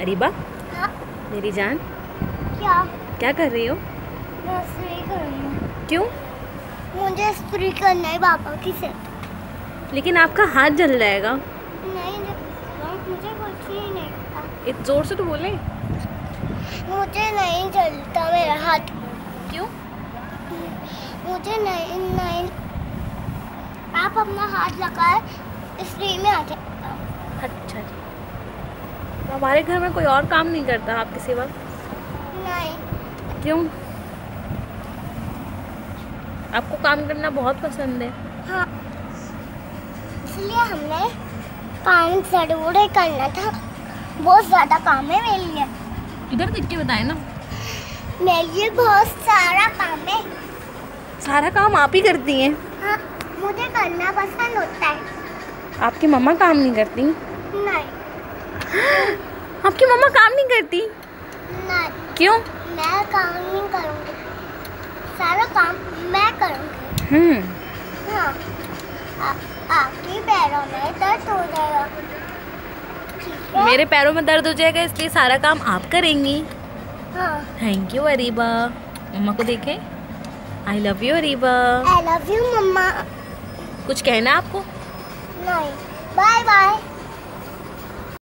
अरीबा? हाँ। मेरी जान? क्या? क्या कर रही हो? मैं करूँगी क्यों? मुझे स्त्री करना है पापा की सेट लेकिन आपका हाथ जल जाएगा। नहीं मुझे कुछ ही नहीं आता इत ज़ोर से तो बोले। मुझे नहीं चलता मेरा हाथ। क्यों? मुझे नहीं नहीं। आप अपना हाथ लगाए स्त्री में आ जाए अच्छा जी तो हमारे घर में कोई और काम नहीं करता आपके सिवा? नहीं। क्यों? आपको काम करना बहुत पसंद है। हाँ। इसलिए हमने काम ज़रूर करना था। बहुत ज़्यादा काम है मेरे लिए। इधर देख के बताए ना। मेरे लिए बहुत सारा काम है। सारा काम आप ही करती हैं? हाँ मुझे करना पसंद होता है। आपकी मम्मा काम नहीं करती? नहीं। आपकी मम्मा काम नहीं करती? नहीं। क्यों? मैं काम नहीं करूँगी। सारा काम मैं करूँगी। हम्म। हाँ। आ- आपके पैरों में दर्द हो जाएगा। मेरे पैरों में दर्द हो जाएगा इसलिए सारा काम आप करेंगी। हाँ। Thank you Areeba. मम्मा को देखें। I love you Areeba. I love you mamma. कुछ कहना आपको? नहीं।